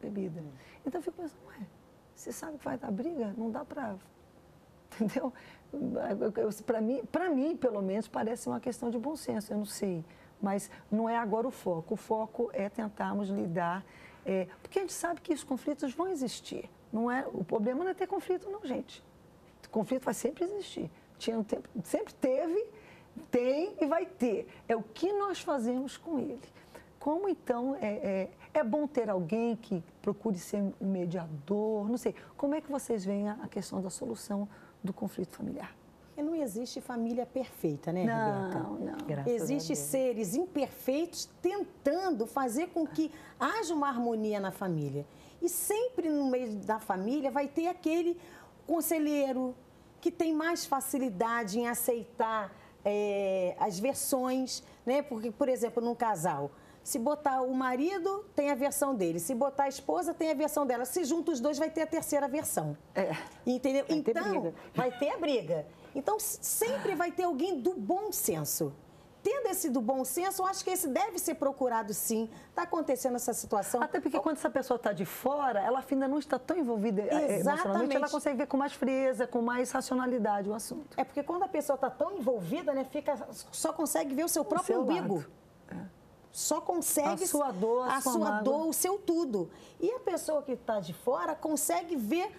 Bebida. Então eu fico pensando, ué, você sabe que vai dar briga? Não dá para. Entendeu? Para mim, para mim, pelo menos, parece uma questão de bom senso, eu não sei. Mas não é agora o foco. O foco é tentarmos lidar. é, porque a gente sabe que os conflitos vão existir. Não é, o problema não é ter conflito, não, gente. Conflito vai sempre existir. Tinha um tempo, sempre teve, tem e vai ter. É o que nós fazemos com ele. Como então é, é, é bom ter alguém que procure ser um mediador? Não sei. Como é que vocês veem a a questão da solução do conflito familiar? Não existe família perfeita, né, Não, Rebeca? não. Graças a Existem seres imperfeitos tentando fazer com que haja uma harmonia na família. E sempre no meio da família vai ter aquele conselheiro, que tem mais facilidade em aceitar é, as versões, né? Porque, por exemplo, num casal, se botar o marido, tem a versão dele. Se botar a esposa, tem a versão dela. Se junta os dois, vai ter a terceira versão. É. Entendeu? Vai ter então, briga. vai ter a briga. Então, sempre vai ter alguém do bom senso. Tendo esse do bom senso, eu acho que esse deve ser procurado sim. Está acontecendo essa situação. Até porque quando essa pessoa está de fora, ela ainda não está tão envolvida eh, emocionalmente, Exatamente. ela consegue ver com mais frieza, com mais racionalidade o assunto. É porque quando a pessoa está tão envolvida, né, fica, só consegue ver o seu próprio seu umbigo. lado. Só consegue A sua dor, a a sua mágoa. dor, o seu tudo. E a pessoa que está de fora consegue ver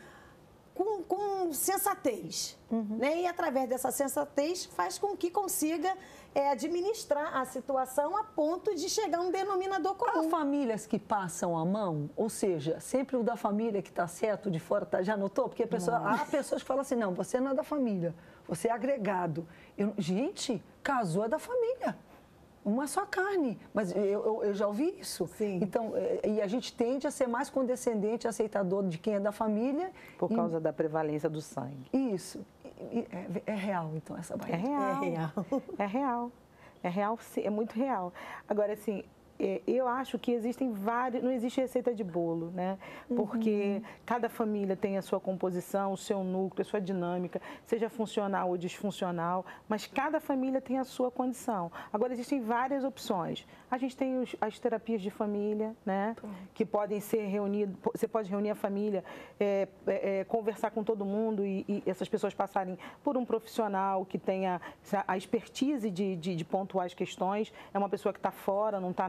com, com sensatez. Uhum. Né? E através dessa sensatez faz com que consiga é, administrar a situação a ponto de chegar a um denominador Há comum. famílias que passam a mão, ou seja, sempre o da família que está certo, de fora tá, já notou? Porque a pessoa, há pessoas que falam assim, não, você não é da família, você é agregado. Eu- gente, casou é da família. Uma só carne, mas eu, eu- eu já ouvi isso. Sim. Então, eh, e a gente tende a ser mais condescendente, aceitador de quem é da família. Por e- causa da prevalência do sangue. Isso. E- e é, é real, então, essa É barreira. real. É real. É real. É real, sim, é muito real. Agora, assim, é, eu acho que existem vários. Não existe receita de bolo, né? Porque cada família tem a sua composição, o seu núcleo, a sua dinâmica, seja funcional ou disfuncional, mas cada família tem a sua condição. Agora, existem várias opções. A gente tem os- as terapias de família, né? Que podem ser reunidas. Você pode reunir a família, é, é, é, conversar com todo mundo e, e essas pessoas passarem por um profissional que tenha a expertise de, de, de pontuar as questões. É uma pessoa que está fora, não está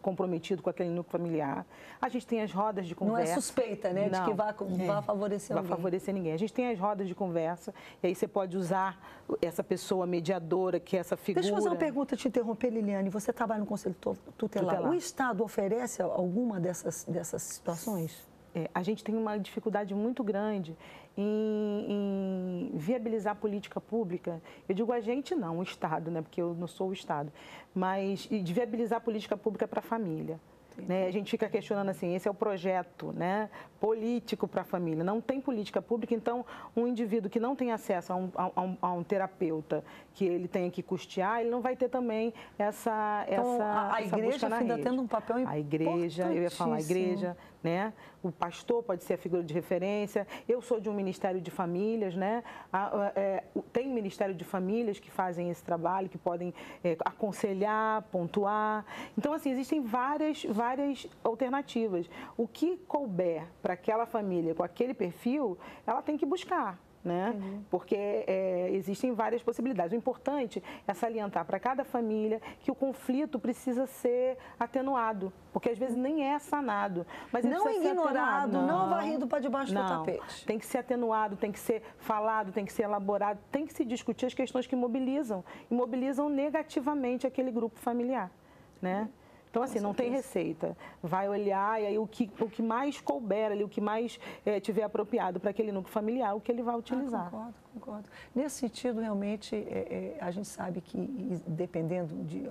comprometido com aquele núcleo familiar. A gente tem as rodas de Não é conversa. suspeita, né, de Não. que vá, vá favorecer vai alguém. favorecer ninguém. A gente tem as rodas de conversa, e aí você pode usar essa pessoa mediadora, que é essa figura. Deixa eu fazer uma pergunta, te interromper, Liliane. Você trabalha no Conselho Tu- tutelar. Tutelar. O Estado oferece alguma dessas, dessas situações? É, a gente tem uma dificuldade muito grande em, em viabilizar política pública. Eu digo a gente não, o Estado, né? porque eu não sou o Estado, mas de viabilizar política pública para a família. Né? A gente fica questionando assim, esse é o projeto né, político para a família. Não tem política pública, então um indivíduo que não tem acesso a um, a um- a um terapeuta que ele tenha que custear, ele não vai ter também essa, Então, essa, a- a essa igreja busca na ainda rede. tendo um papel A igreja, eu ia falar, a igreja, né? O pastor pode ser a figura de referência. Eu sou de um ministério de famílias, né? É, tem ministério de famílias que fazem esse trabalho, que podem é, aconselhar, pontuar. Então, assim, existem várias, várias alternativas. O que couber para aquela família com aquele perfil, ela tem que buscar. Né? Porque é, existem várias possibilidades. O importante é salientar para cada família que o conflito precisa ser atenuado, porque às vezes nem é sanado. Mas Não ignorado, atenuado. não varrido para debaixo do Não. tapete. Tem que ser atenuado, tem que ser falado, tem que ser elaborado, tem que se discutir as questões que mobilizam e mobilizam negativamente aquele grupo familiar, né? Então, assim, não tem receita. Vai olhar e aí o que, o que mais couber ali, o que mais eh, tiver apropriado para aquele núcleo familiar, o que ele vai utilizar. Ah, concordo, concordo. Nesse sentido, realmente, é, é, a gente sabe que, dependendo de é,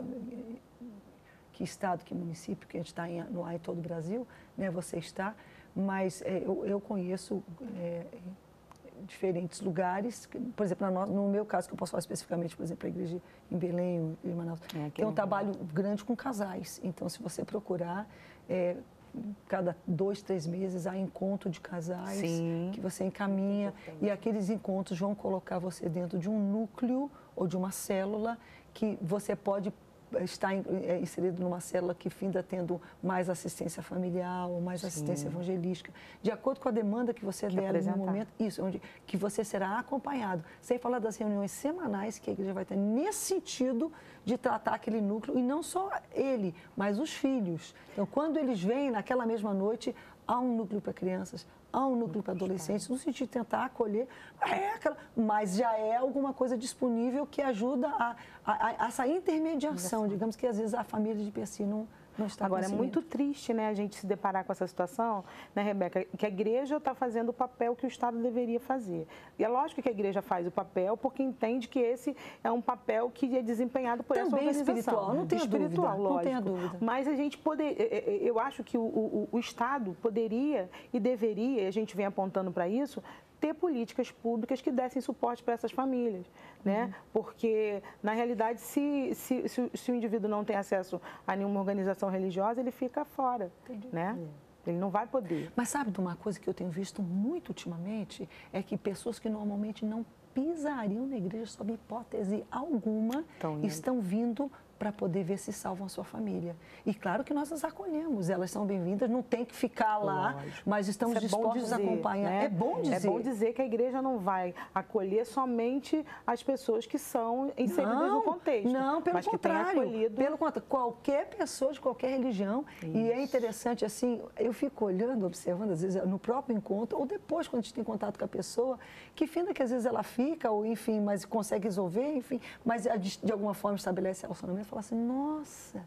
que estado, que município, que a gente está no ar em todo o Brasil, né, você está, mas é, eu, eu conheço é, diferentes lugares, por exemplo, no, meu caso, que eu posso falar especificamente, por exemplo, a igreja em Belém, em Manaus, É, tem um no trabalho grande com casais. Então, se você procurar, é, cada dois, três meses há encontro de casais Sim. que você encaminha e aqueles encontros vão colocar você dentro de um núcleo ou de uma célula que você pode in- eh, inserido numa célula que finda tendo mais assistência familiar ou mais assistência evangelística, de acordo com a demanda que você Que der no momento, isso, onde que você será acompanhado, sem falar das reuniões semanais que a igreja vai ter nesse sentido de tratar aquele núcleo e não só ele, mas os filhos. Então, quando eles vêm naquela mesma noite, há um núcleo para crianças, um núcleo para adolescentes, no sentido de tentar acolher, é aquela, mas já é alguma coisa disponível que ajuda a, a- a- essa intermediação, digamos que às vezes a família de per si não, Agora, é muito triste né, a gente se deparar com essa situação, né, Rebeca? Que a igreja está fazendo o papel que o Estado deveria fazer. E é lógico que a igreja faz o papel porque entende que esse é um papel que é desempenhado por essa Também organização. espiritual, não tenha espiritual, dúvida, não lógico. tenha dúvida. Mas a gente poder, eh, eh, eu acho que o, o- o Estado poderia e deveria, e a gente vem apontando para isso, ter políticas públicas que dessem suporte para essas famílias, né? Uhum. Porque, na realidade, se, se, se, se o indivíduo não tem acesso a nenhuma organização religiosa, ele fica fora, né? Ele não vai poder. Mas sabe de uma coisa que eu tenho visto muito ultimamente? É que pessoas que normalmente não pisariam na igreja sob hipótese alguma estão vindo para poder ver se salvam a sua família. E claro que nós as acolhemos, elas são bem-vindas, não tem que ficar lá, Lógico. mas estamos Isso é dispostos a acompanhar. né? É bom dizer. É bom dizer que a igreja não vai acolher somente as pessoas que são inseridas no contexto. Não, pelo contrário. acolhido. Pelo contrário, qualquer pessoa de qualquer religião. E é interessante, assim, eu fico olhando, observando, às vezes, no próprio encontro, ou depois, quando a gente tem contato com a pessoa, que finda que às vezes ela fica, ou enfim, mas consegue resolver, enfim, mas de alguma forma estabelece relacionamento e fala assim, nossa.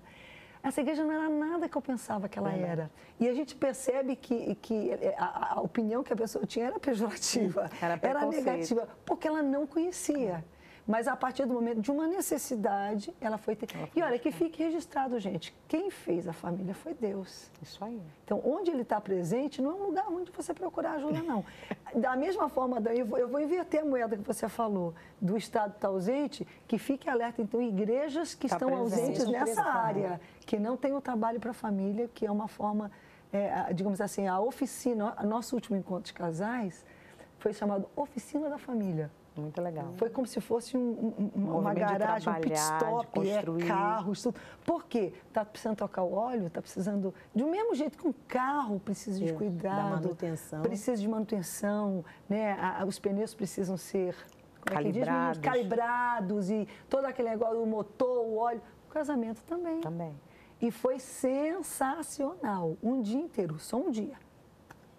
Essa igreja não era nada que eu pensava que ela era. E a gente percebe que, que a, a opinião que a pessoa tinha era pejorativa, Era preconceito. negativa porque ela não conhecia. Mas a partir do momento de uma necessidade, ela foi ter. E olha, que fique registrado, gente. Quem fez a família foi Deus. Isso aí. Então, onde ele está presente não é um lugar onde você procurar ajuda, não. Da mesma forma, eu vou, eu vou inverter a moeda que você falou, do Estado está ausente, que fique alerta, então, igrejas que Tá estão presente. ausentes nessa área, que não tem o trabalho para a família, que é uma forma, é, digamos assim, a oficina, nosso último encontro de casais foi chamado Oficina da Família. Muito legal. Foi como se fosse um- um- um- uma de garagem, um pit de stop, é, carros, tudo. Por quê? Está precisando trocar o óleo, está precisando... Do mesmo jeito que um carro precisa de da cuidado, manutenção. precisa de manutenção, né? A- os pneus precisam ser como é que diz? Calibrados. calibrados e todo aquele negócio, o motor, o óleo. O casamento também. Também. E foi sensacional. Um dia inteiro, só um dia.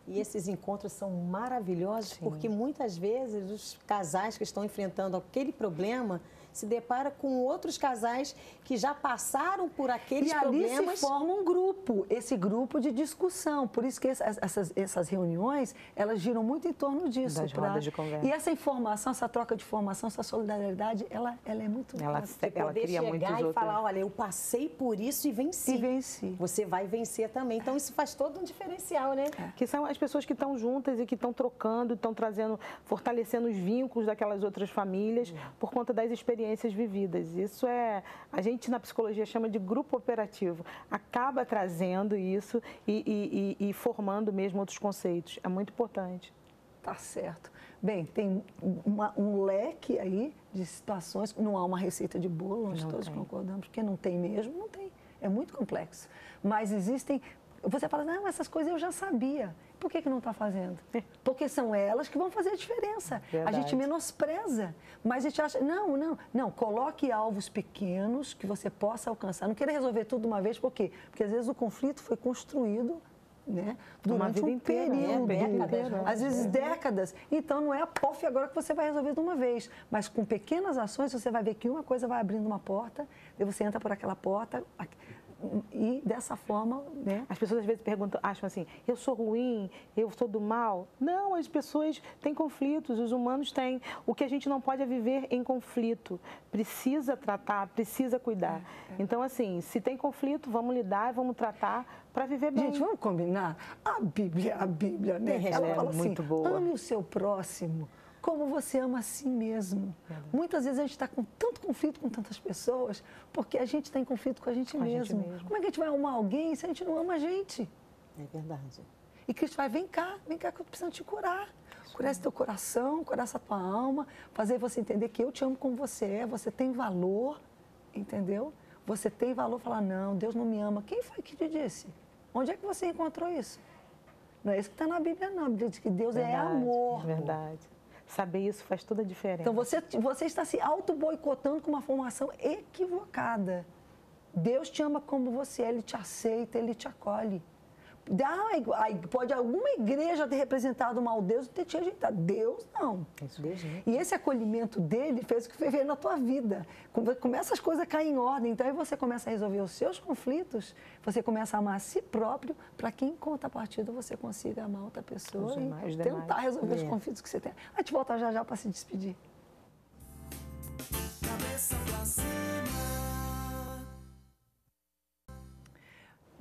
E esses encontros são maravilhosos porque muitas vezes os casais que estão enfrentando aquele problema se deparam com outros casais que já passaram por aqueles e ali problemas. se forma um grupo, esse grupo de discussão. Por isso que essa- essas, essas reuniões, elas giram muito em torno disso. Das pra- rodas de conversa. E essa informação, essa troca de informação, essa solidariedade, ela, ela é muito Ela, de ela poder cria chegar e outros. falar, olha, eu passei por isso e venci. E venci. Você vai vencer também. Então isso faz todo um diferencial, né? Que são as pessoas que estão juntas e que estão trocando, estão trazendo, fortalecendo os vínculos daquelas outras famílias por conta das experiências vividas. Isso é, a gente na psicologia chama de grupo operativo. Acaba trazendo isso e, e- e- formando mesmo outros conceitos. É muito importante. Tá certo. Bem, tem uma- um leque aí de situações, não há uma receita de bolo, Não todos tem. concordamos, porque não tem mesmo, não tem. É muito complexo. Mas existem. Você fala, não, essas coisas eu já sabia. Por que, que não está fazendo? Porque são elas que vão fazer a diferença. A Verdade. gente menospreza. Mas a gente acha, não, não, não, coloque alvos pequenos que você possa alcançar. Não queira resolver tudo de uma vez, por quê? Porque às vezes o conflito foi construído né, durante um inteira, né? período, Décadas, né? às vezes décadas. Então não é a pof agora que você vai resolver de uma vez, mas com pequenas ações você vai ver que uma coisa vai abrindo uma porta, e você entra por aquela porta e dessa forma, né? As pessoas às vezes perguntam, acham assim, eu sou ruim, eu sou do mal. Não, as pessoas têm conflitos, os humanos têm. O que a gente não pode é viver em conflito. Precisa tratar, precisa cuidar. Então, assim, se tem conflito, vamos lidar vamos tratar para viver bem. Gente, vamos combinar? A Bíblia, a Bíblia, né? É, Ela é fala assim, muito boa. ame o seu próximo como você ama a si mesmo. Muitas vezes a gente está com tanto conflito com tantas pessoas porque a gente está em conflito com a gente, Com a gente mesmo. mesmo. Como é que a gente vai amar alguém se a gente não ama a gente? É verdade. E Cristo vai, vem cá, vem cá que eu tô precisando te curar. Curar esse teu coração, curar essa tua alma, fazer você entender que eu te amo como você é, você tem valor, entendeu? Você tem valor, falar, não, Deus não me ama. Quem foi que te disse? Onde é que você encontrou isso? Não é isso que está na Bíblia, não. A Bíblia diz que Deus é Verdade, amor. Verdade. Saber isso faz toda a diferença. Então você, você está se auto-boicotando com uma formação equivocada. Deus te ama como você é, Ele te aceita, Ele te acolhe. Dá, aí pode alguma igreja ter representado o mau Deus e ter te ajeitado. Deus não. Deus não. E esse acolhimento dele fez o que fez na tua vida. Come- Começa as coisas a cair em ordem. Então aí você começa a resolver os seus conflitos, você começa a amar a si próprio, para que em contrapartida você consiga amar outra pessoa Os e demais, os demais. tentar resolver os É. conflitos que você tem. A gente volta já já para se despedir. cabeça pra cima.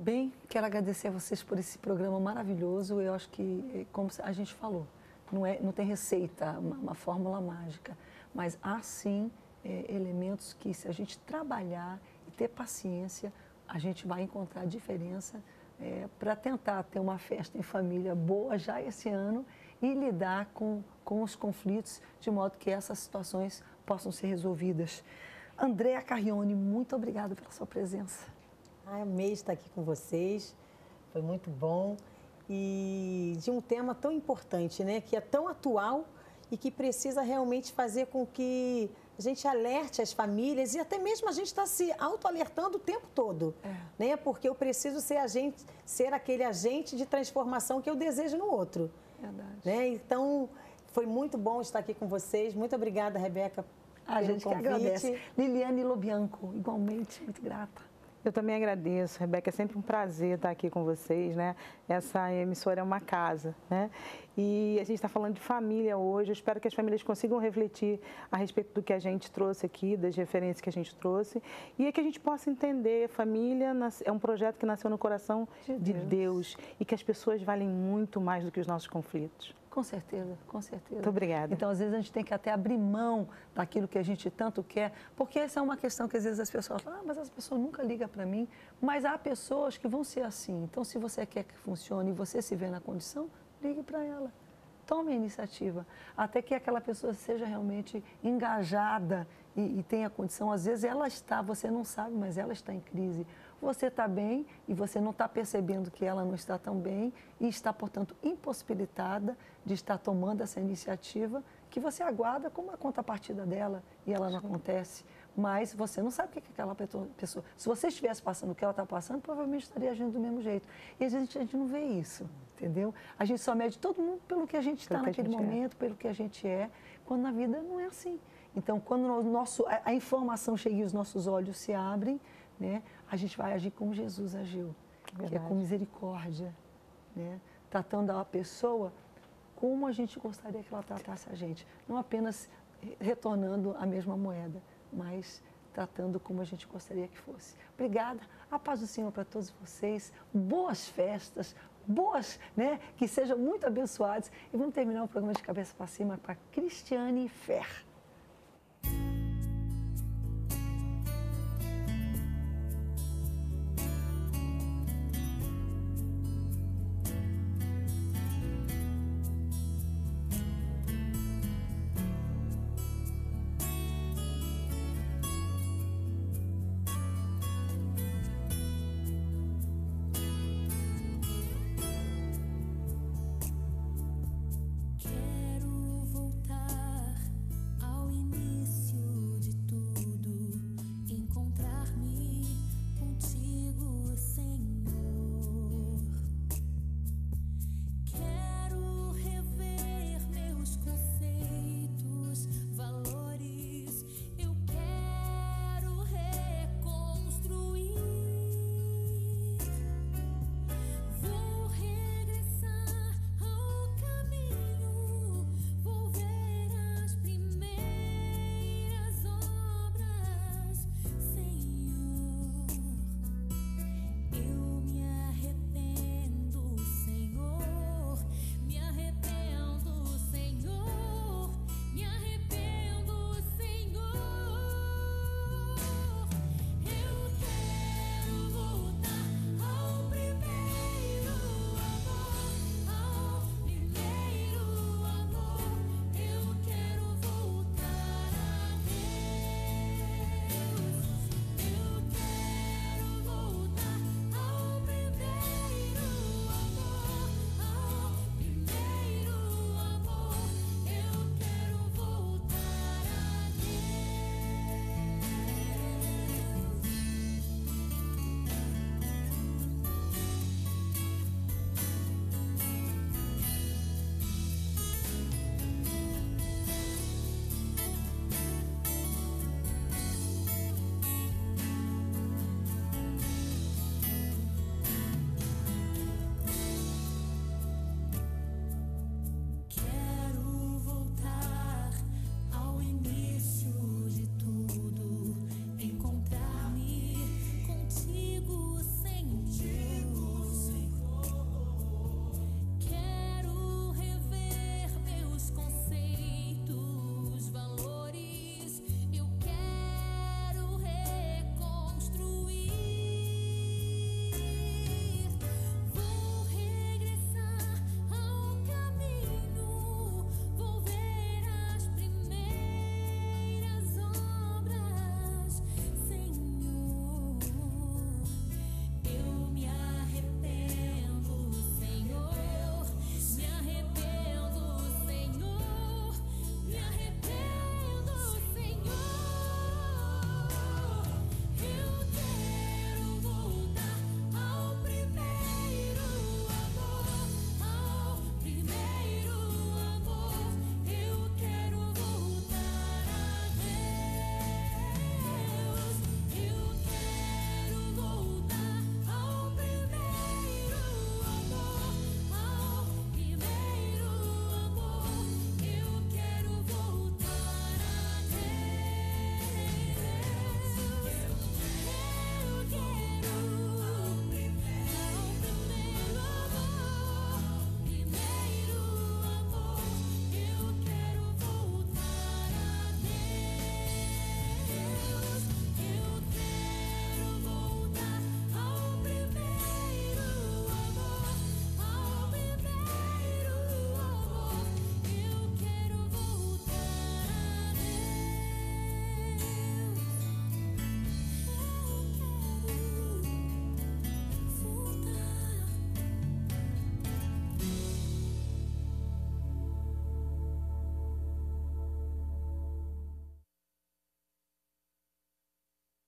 Bem, quero agradecer a vocês por esse programa maravilhoso. Eu acho que, eh, como a gente falou, não, é, não tem receita, uma, uma fórmula mágica, mas há sim é, elementos que, se a gente trabalhar e ter paciência, a gente vai encontrar diferença é, para tentar ter uma festa em família boa já esse ano e lidar com, com os conflitos de modo que essas situações possam ser resolvidas. Andréa Carrione, muito obrigada pela sua presença. Ai, amei estar aqui com vocês, foi muito bom. E de um tema tão importante, né? Que é tão atual e que precisa realmente fazer com que a gente alerte as famílias e até mesmo a gente está se autoalertando o tempo todo, é. né? Porque eu preciso ser agente, ser aquele agente de transformação que eu desejo no outro. Verdade. Né? Então, foi muito bom estar aqui com vocês. Muito obrigada, Rebeca. A gente convite. que agradece. Liliane Lobianco, igualmente, muito grata. Eu também agradeço, Rebeca. É sempre um prazer estar aqui com vocês, né? Essa emissora é uma casa, né? E a gente está falando de família hoje. Eu espero que as famílias consigam refletir a respeito do que a gente trouxe aqui, das referências que a gente trouxe, e que a gente possa entender. Família é um projeto que nasceu no coração de Deus, de Deus e que as pessoas valem muito mais do que os nossos conflitos. Com certeza, com certeza. Muito obrigada. Então, às vezes, a gente tem que até abrir mão daquilo que a gente tanto quer, porque essa é uma questão que às vezes as pessoas falam, ah, mas as pessoas nunca ligam para mim. Mas há pessoas que vão ser assim. Então, se você quer que funcione e você se vê na condição, ligue para ela. Tome a iniciativa, até que aquela pessoa seja realmente engajada e, e tenha condição. Às vezes ela está, você não sabe, mas ela está em crise você está bem e você não está percebendo que ela não está tão bem e está, portanto, impossibilitada de estar tomando essa iniciativa que você aguarda como uma contrapartida dela e ela não acontece. Mas você não sabe o que é aquela pessoa. Se você estivesse passando o que ela está passando, provavelmente estaria agindo do mesmo jeito. E às vezes a gente não vê isso, entendeu? A gente só mede todo mundo pelo que a gente está naquele é. momento, é. pelo que a gente é, quando na vida não é assim. Então, quando nosso, a, a informação chega e os nossos olhos se abrem, né, a gente vai agir como Jesus agiu, Verdade. que é com misericórdia, né? tratando a pessoa como a gente gostaria que ela tratasse a gente, não apenas retornando a mesma moeda, mas tratando como a gente gostaria que fosse. Obrigada, a paz do Senhor para todos vocês, boas festas, boas, né? Que sejam muito abençoados. E vamos terminar o programa de cabeça para cima com a Cristiane Fer.